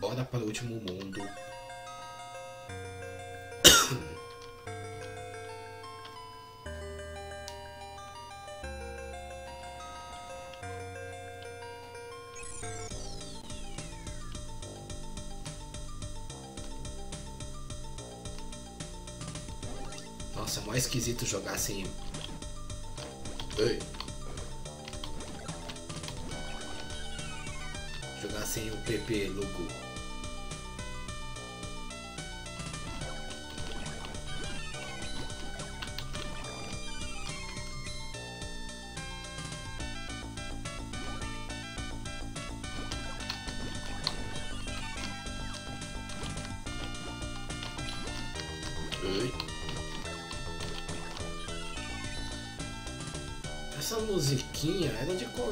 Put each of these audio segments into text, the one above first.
Bora para o último mundo. Nossa, é mó esquisito jogar sem. Ei. Jogar sem o PP logo.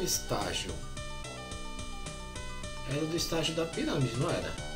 Estágio? Era do estágio da pirâmide, não era?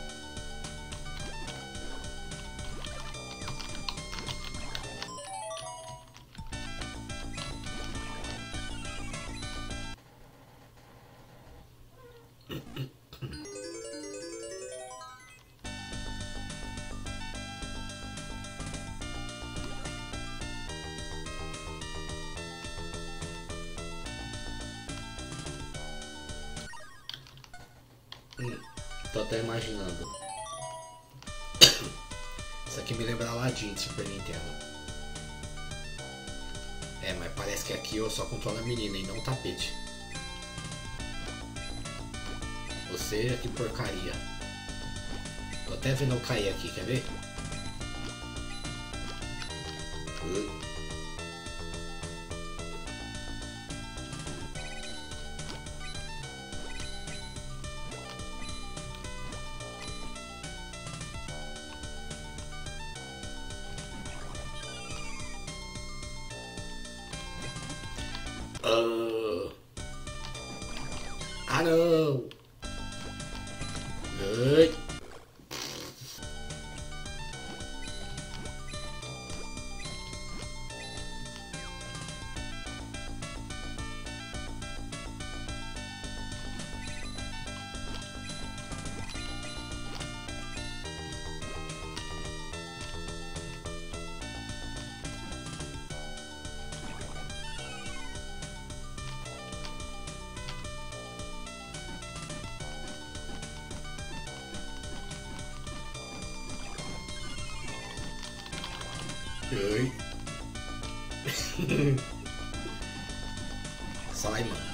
Tô até imaginando. Isso aqui me lembra Aladdin de Super Nintendo. É, mas parece que aqui eu só controlo a menina e não o tapete. Ou seja, que porcaria. Tô até vendo eu cair aqui, quer ver? Sai, mano.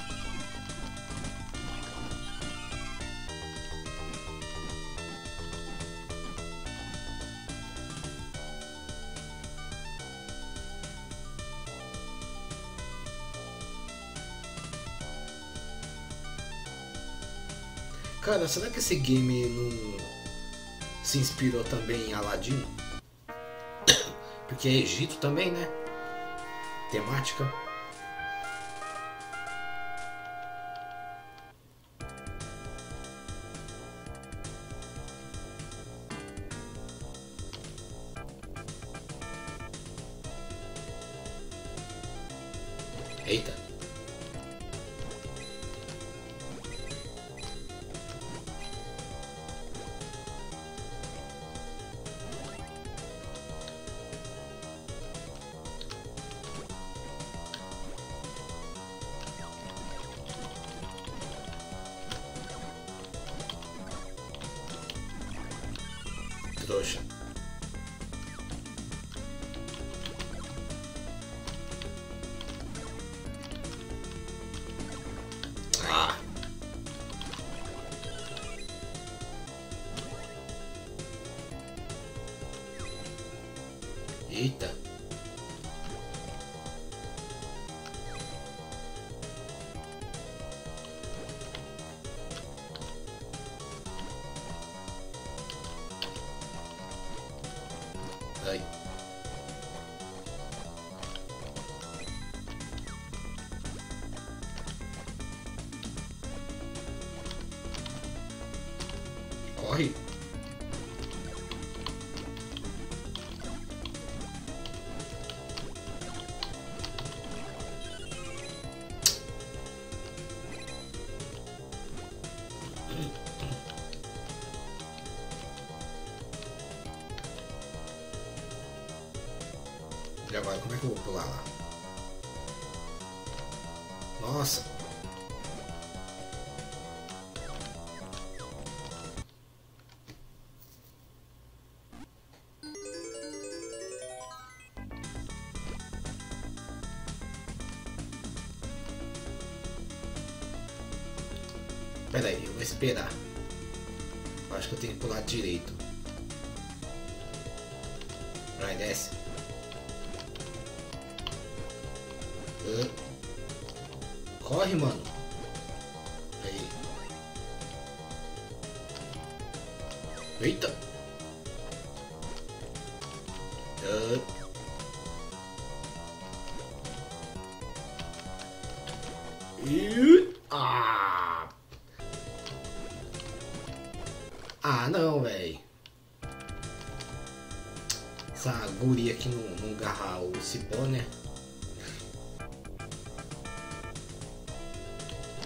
Cara, será que esse game não se inspirou também em Aladdin? Porque é Egito também, né? Temática. Eita. Lá? Nossa! Pera aí, eu vou esperar. Acho que eu tenho que pular direito. Eita. Uh. Uh. Ah. Ah, não, velho. Essa guria aqui não, não garra o cipó, né?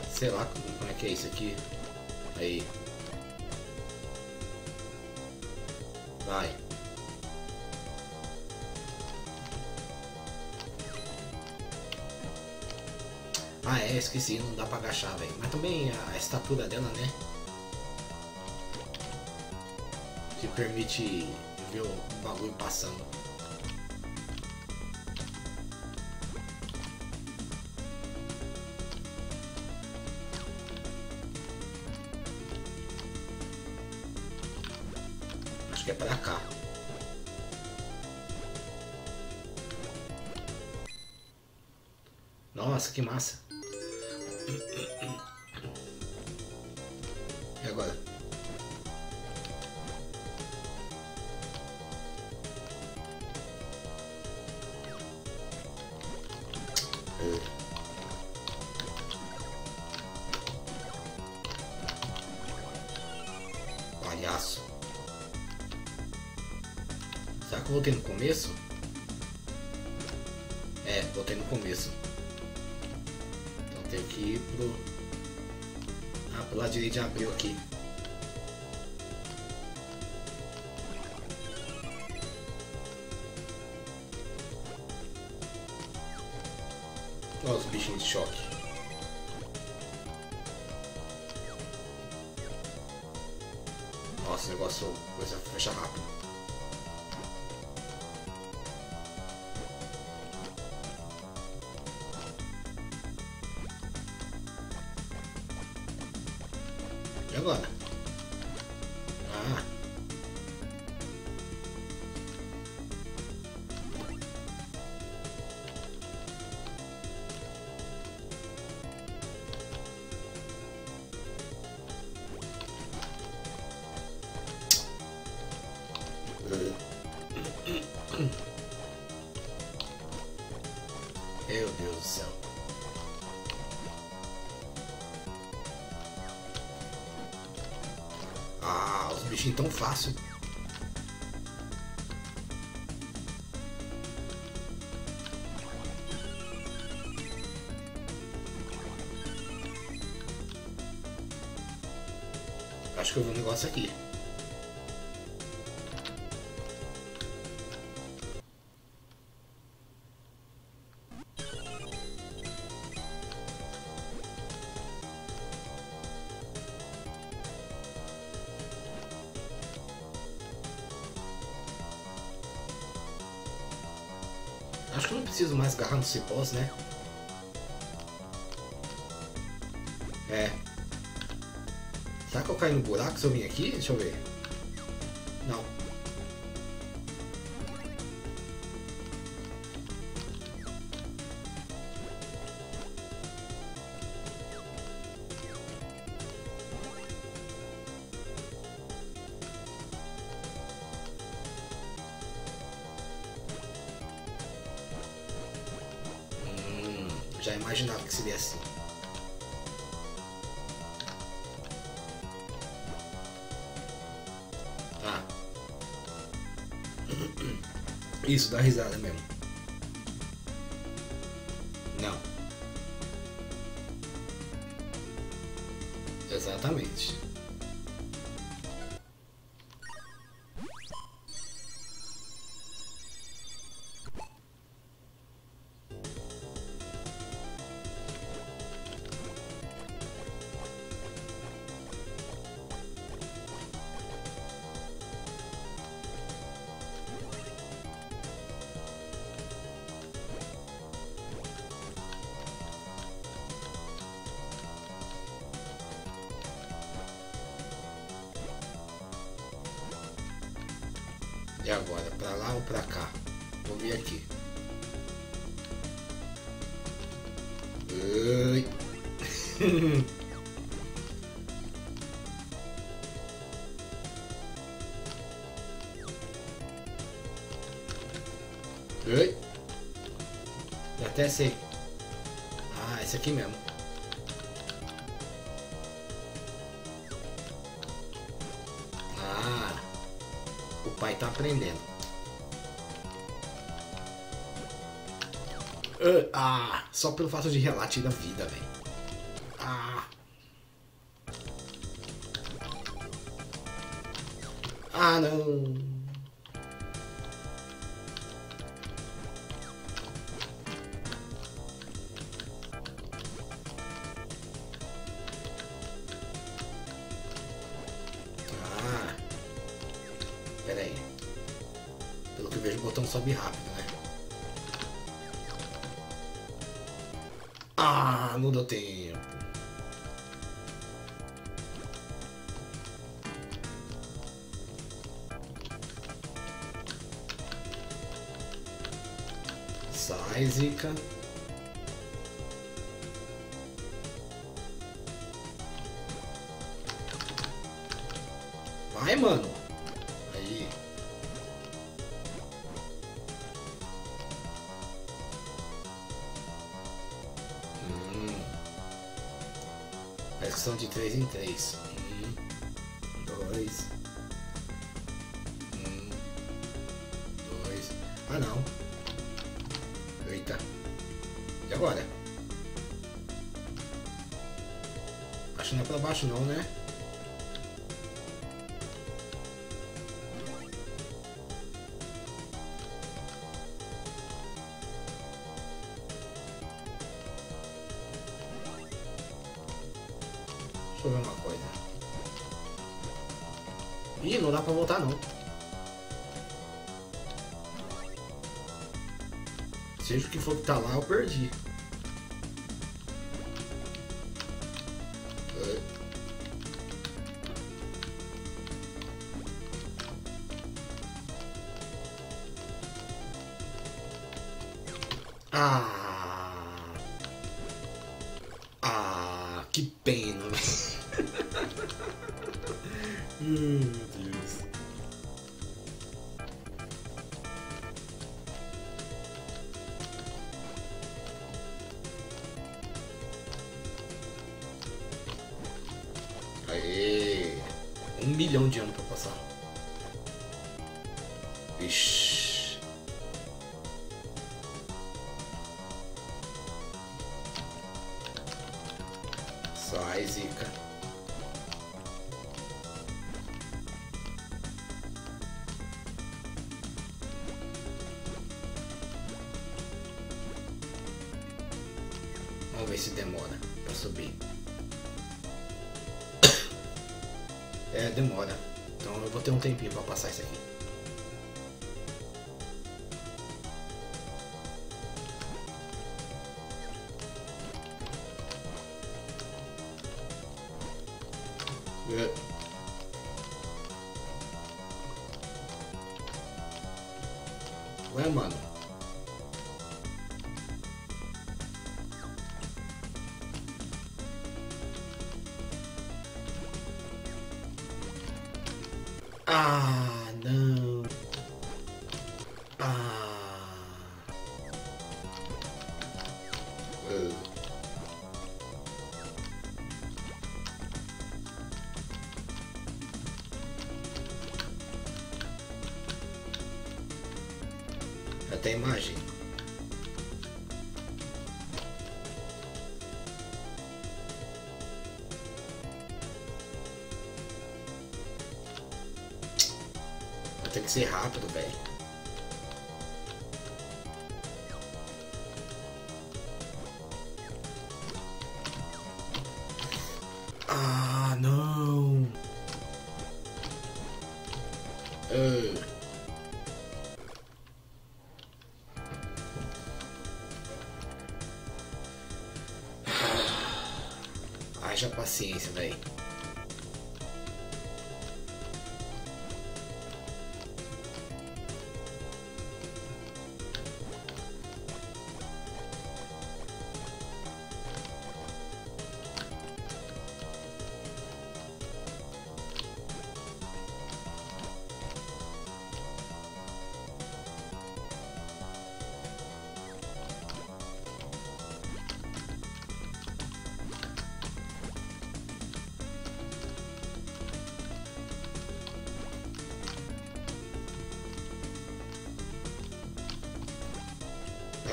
Sei lá como é que é isso aqui. Aí. Ah é, esqueci, não dá pra agachar, velho. Mas também a estatura dela, né? Que permite ver o bagulho passando. Palhaço. Será que eu voltei no começo? É, voltei no começo. Então tenho que ir pro. Ah, pro lado direito já abriu aqui. Olha os bichinhos de choque. Bichinhos tão fácil. Acho que eu vi um negócio aqui. No cipós, né? É. Será que eu caio no buraco se eu vim aqui? Deixa eu ver. Isso, dá risada mesmo. Agora, pra lá ou pra cá? Vou vir aqui. Oi. Já até sei. Ah, esse aqui mesmo. Só pelo fato de relatir da vida, velho. Ah. Ah, não. Ah. Pera aí. Pelo que eu vejo, o botão sobe rápido, né? Ah, não deu tempo. Sai, Ah. Ah, que pena. Hum, Ah, não. Ser rápido, velho. Ah, não. Ah. Haja paciência, velho.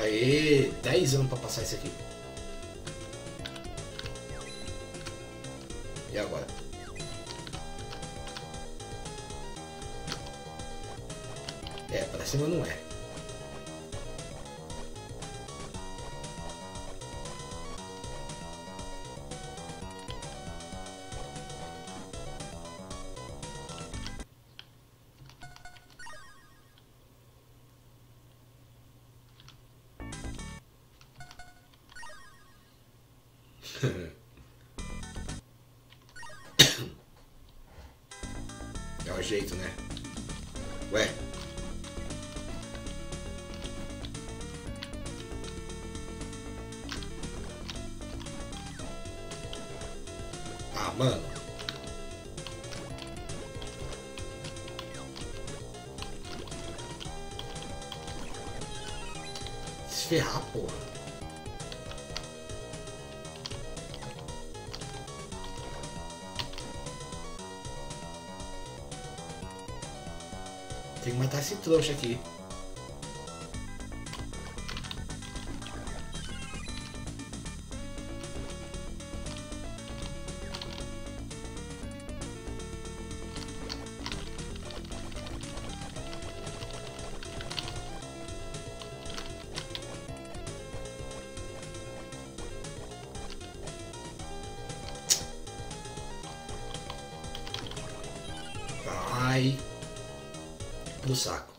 Aê, 10 anos pra passar isso aqui. Trouxa aqui. Ai. Do saco.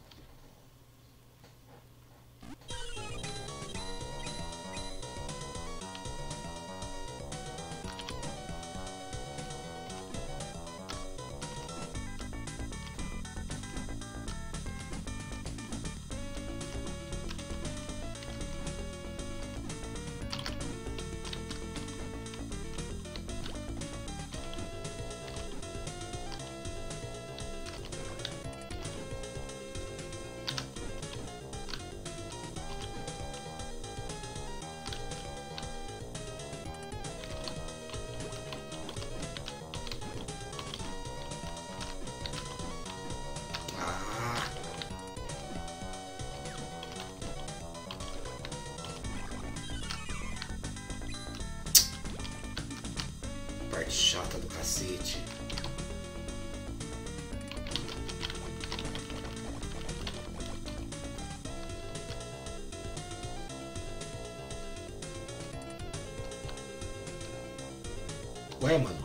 Ué, mano.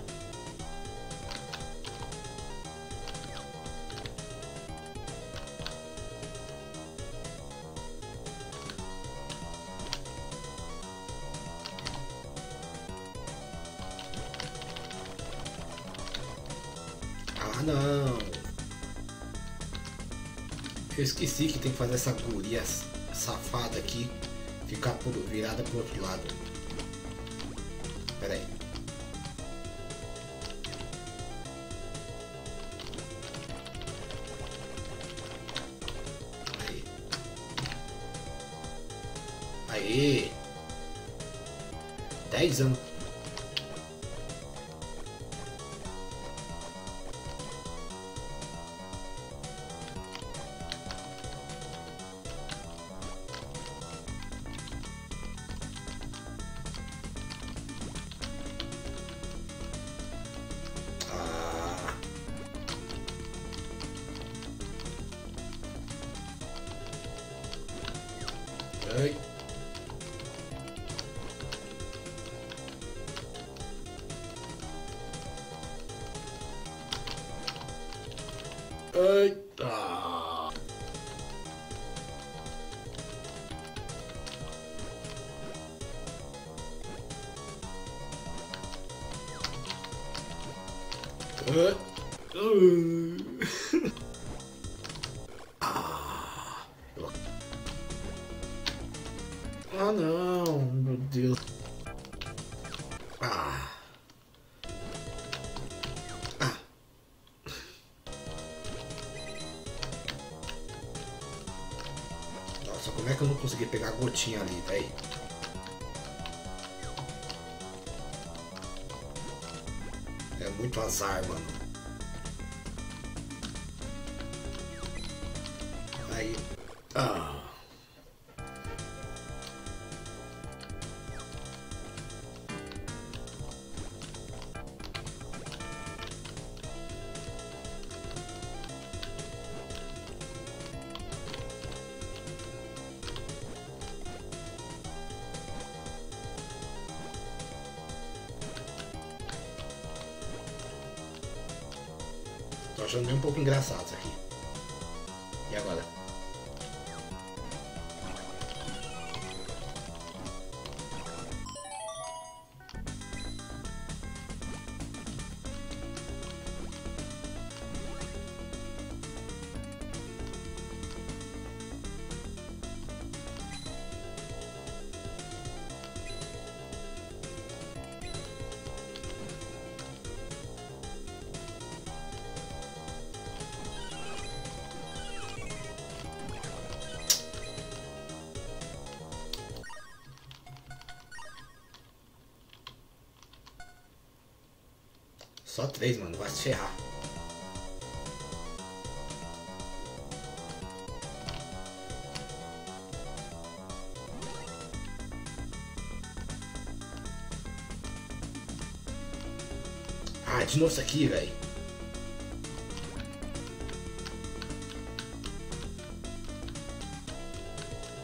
Ah, não. Eu esqueci que tem que fazer essa guria safada aqui ficar por, virada pro outro lado. Ai. Pegar a gotinha ali, velho? É muito azar, mano. Achando bem um pouco engraçado Só três, mano. Vai se ferrar. Ah, de novo isso aqui, velho.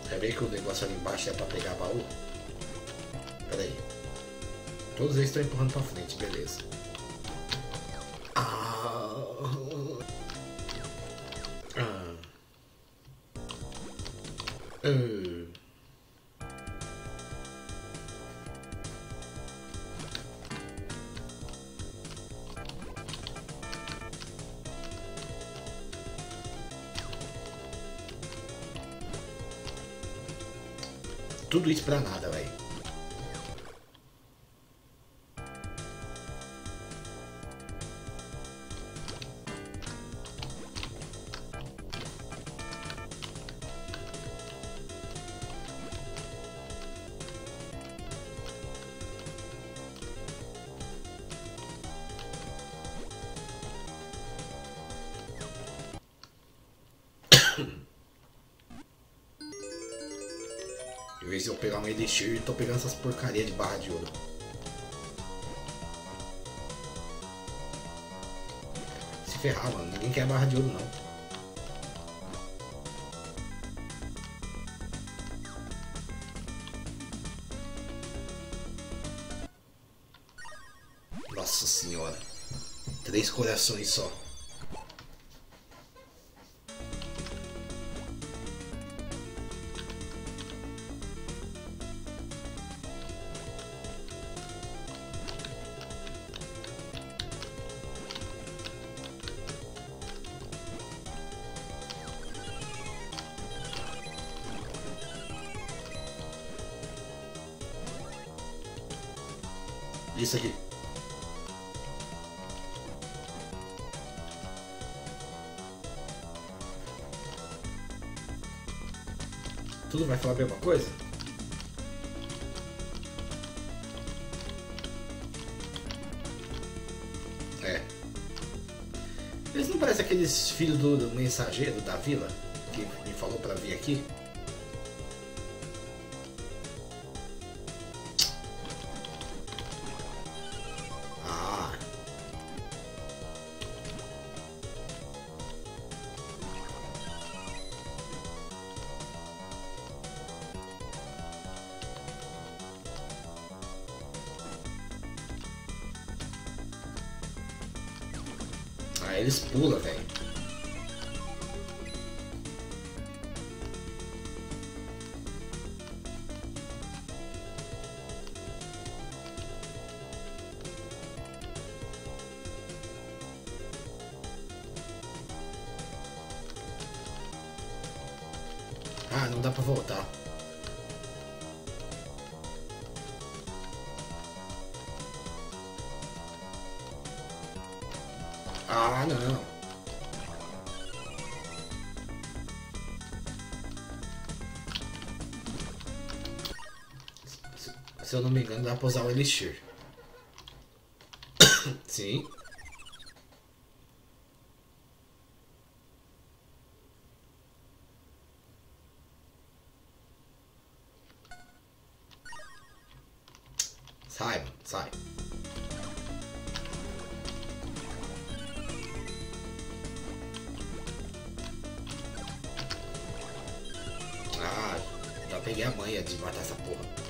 Quer ver que o negócio ali embaixo é pra pegar baú? Pera aí. Todos eles estão empurrando pra frente, beleza. Tudo isso pra nada, velho. Elixir, tô pegando essas porcaria de barra de ouro. Se ferrar, mano. Ninguém quer barra de ouro, não. Nossa senhora. Três corações só. Tudo vai falar a mesma coisa? É. Eles não parecem aqueles filhos do, do mensageiro da vila que me falou pra vir aqui? Dá pra usar o Elixir. Sim. Sai, sai. Ah, já peguei a manha de matar essa porra.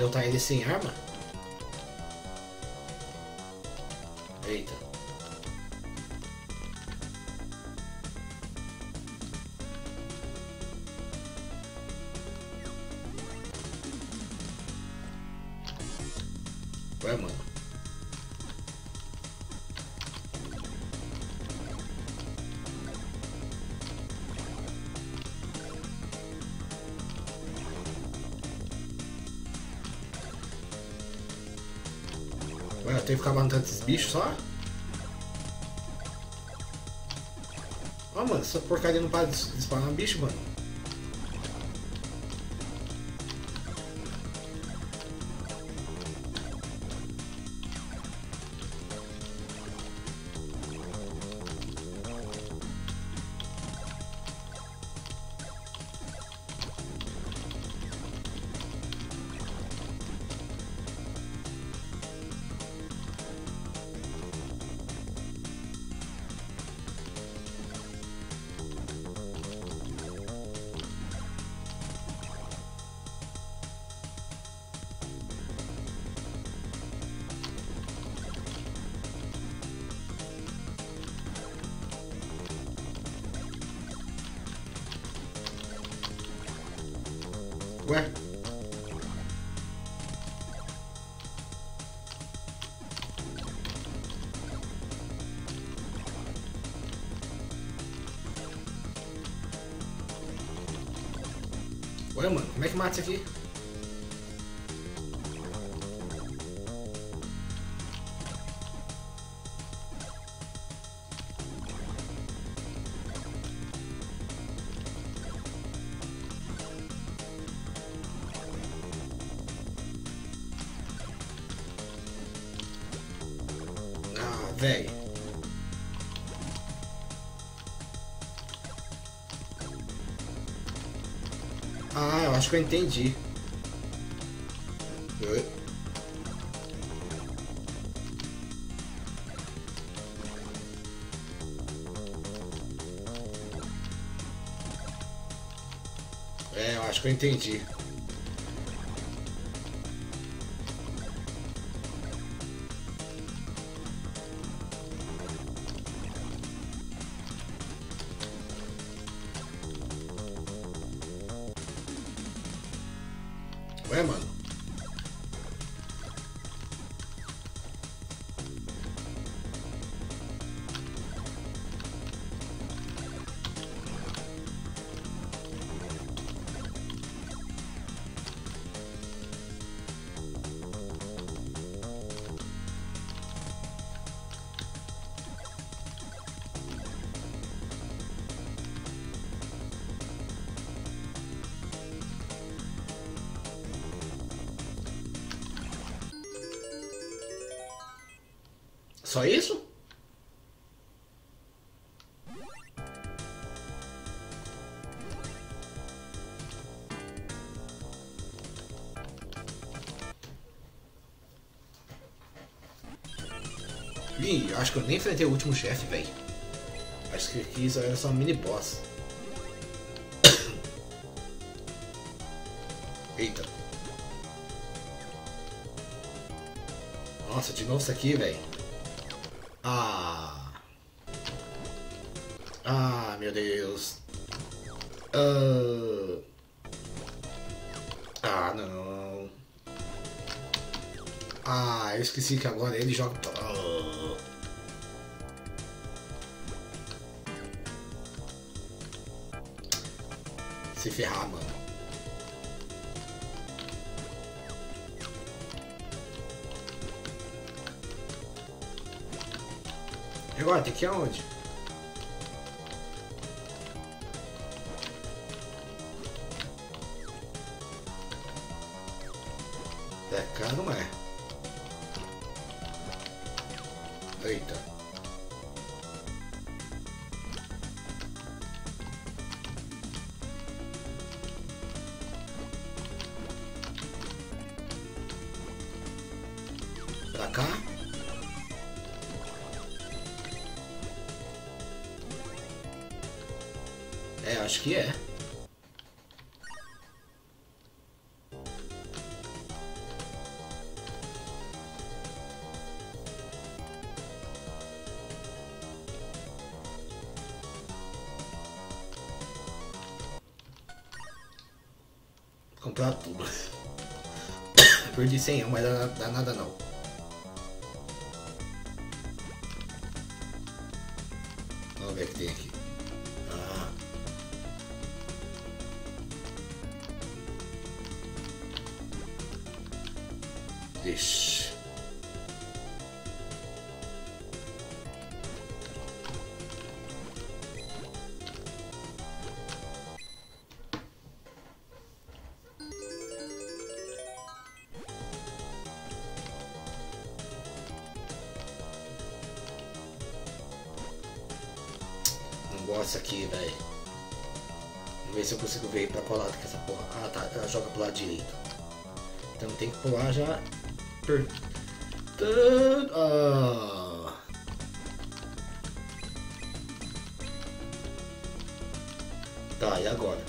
Derrotar ele sem arma? Eita. Ué, mano. Tenho que ficar matando esses bichos só? Ó, mano, essa porcaria não para de spawnar bicho, mano. Ué, mano, como é que mata isso aqui? Que eu entendi. Oi? É, eu acho que eu entendi. Só isso? Ih, acho que eu nem enfrentei o último chefe, velho. Acho que aqui isso era só um mini boss. Eita. Nossa, de novo isso aqui, velho. Ah, ah não. Ah, eu esqueci que agora ele joga. Ah. Se ferrar, mano. Agora, tem que ir aonde? Eita. Pra cá. É, acho que é. Perdi 100, mas dá, dá nada não. Então tem que pular já. Ah. Tá, e agora?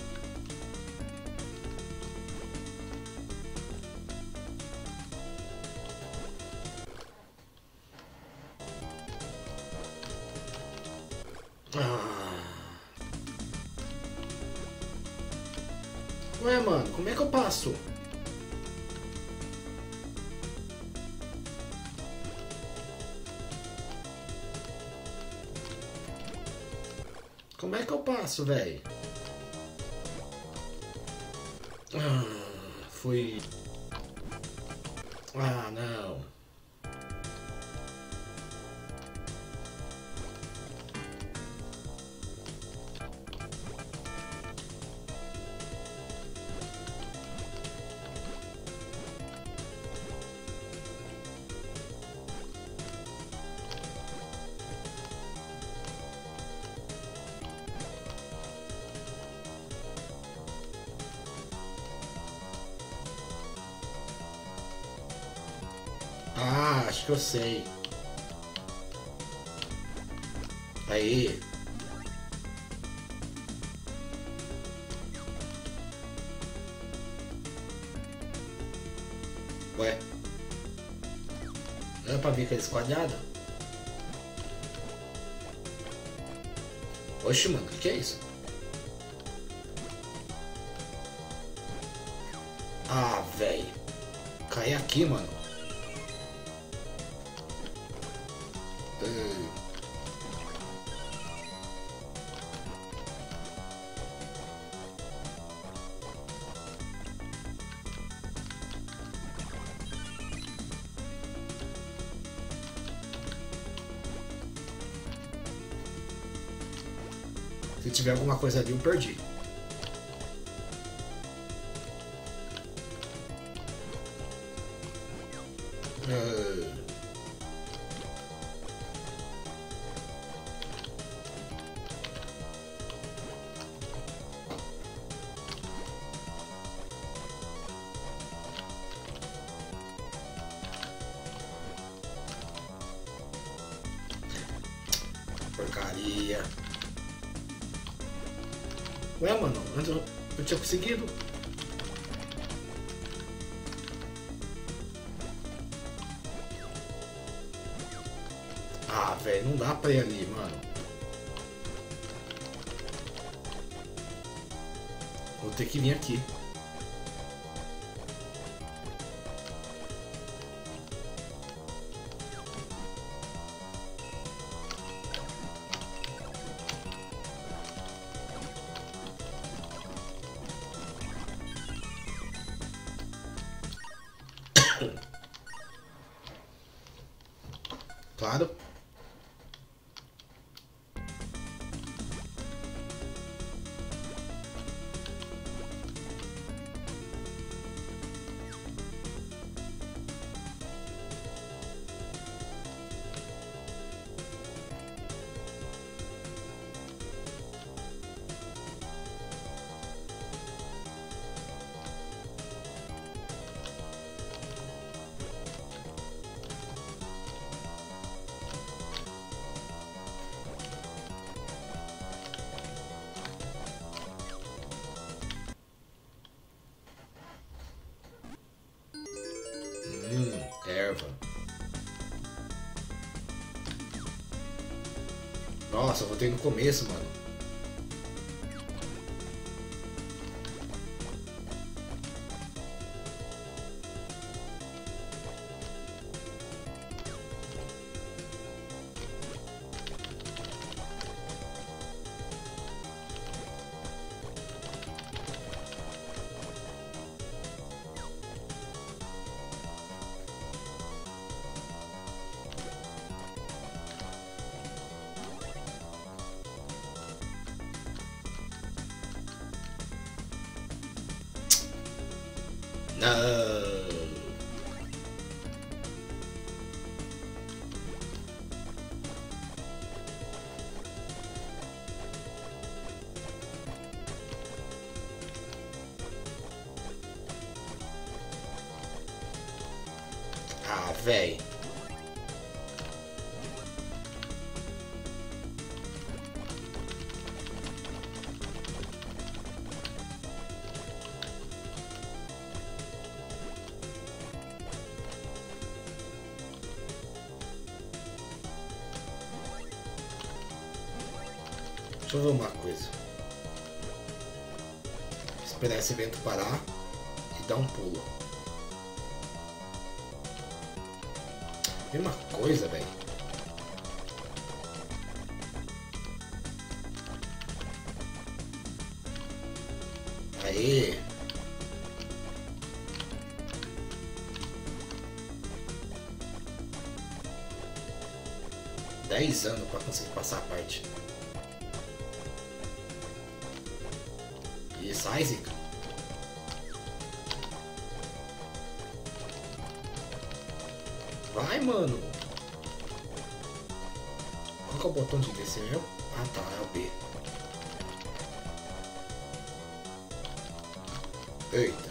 Passo, velho? Ah, fui. Sei. Aí. Ué. Não é pra vir aqueles quadrados? Oxe, mano, o que, que é isso? Ah, velho. Cai aqui, mano. Tiver alguma coisa ali, eu perdi. Vou ter que vir aqui. Ter no começo, mano. Não. Deixa eu ver uma coisa. Esperar esse vento parar e dar um pulo. Mesma coisa, velho. Aê! Dez anos pra conseguir passar a parte. Isso, Isaac. Vai, mano. Qual é o botão de descer mesmo? Ah, tá, é o B. Eita.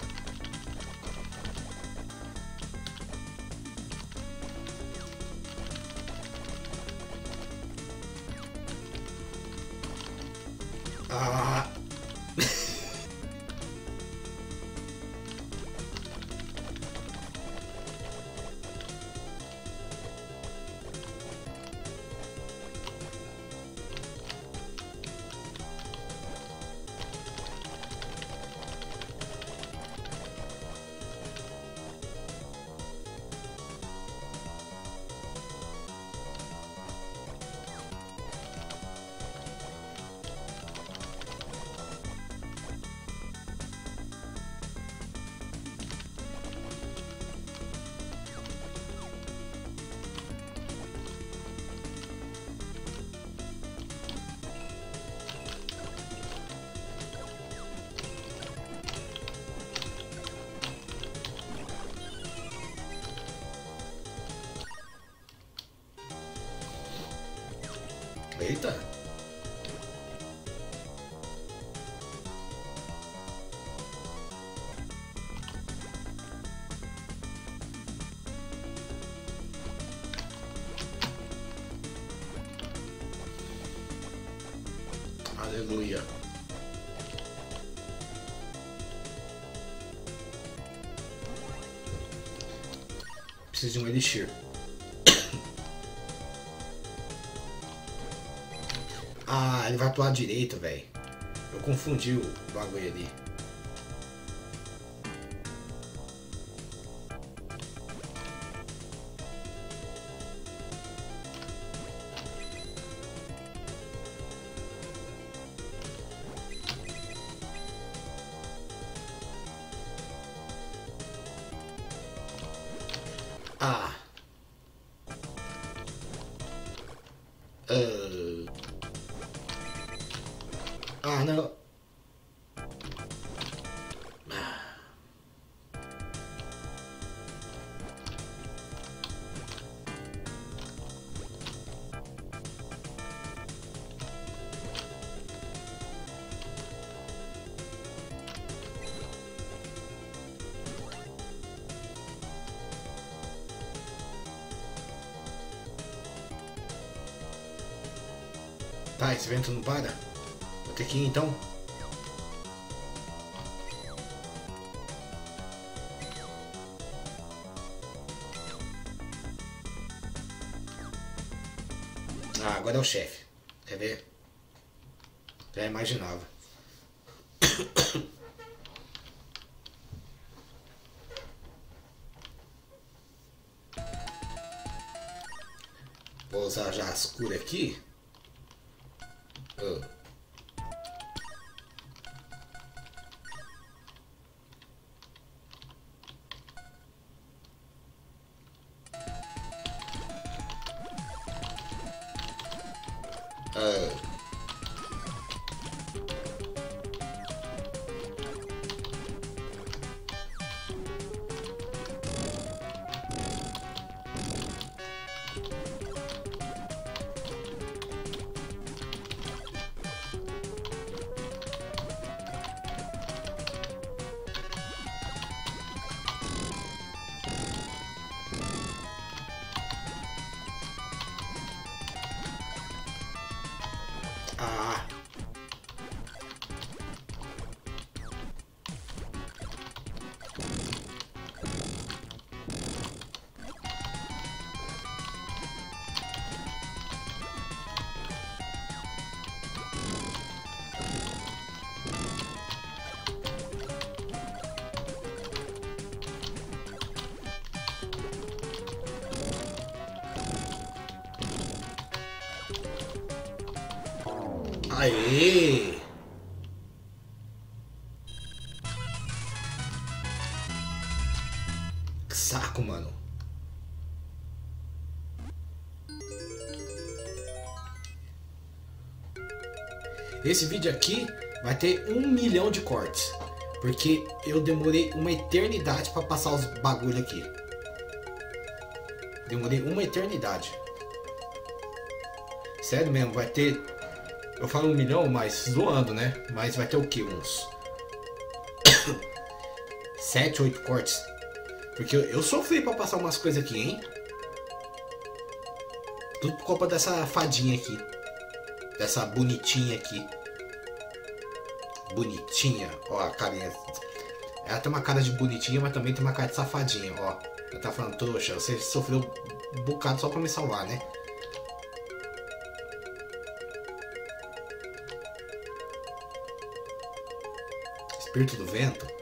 Eita. Aleluia. Preciso de um elixir. Ele vai pro lado direito, velho. Eu confundi o bagulho ali. Tá, esse vento não para. Vou ter que ir então. Ah, agora é o chefe. Quer ver? Já imaginava. Vou usar já as curas aqui. Ah. Aê! Que saco, mano. Esse vídeo aqui vai ter um milhão de cortes. Porque eu demorei uma eternidade para passar os bagulho aqui. Demorei uma eternidade. Sério mesmo, vai ter eu falo um milhão, mas zoando, né? Mas vai ter o que? Uns 7, 8 cortes. Porque eu, eu sofri pra passar umas coisas aqui, hein? Tudo por culpa dessa fadinha aqui. Dessa bonitinha aqui. Bonitinha. Ó, a carinha. Ela tem uma cara de bonitinha, mas também tem uma cara de safadinha, ó. Ela tá falando, trouxa, você sofreu um bocado só pra me salvar, né? Espírito do Vento.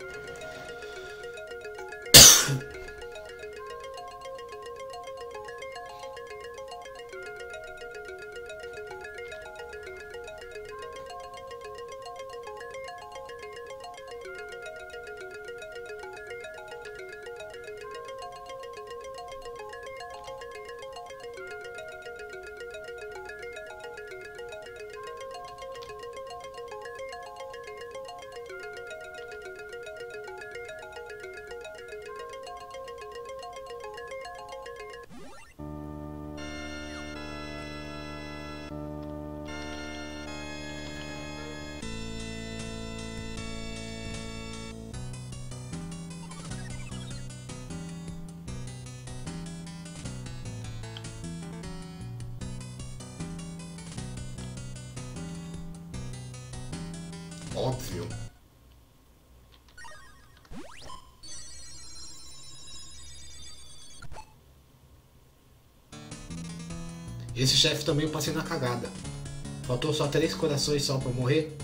Chefe também eu passei na cagada. Faltou só três corações só pra morrer.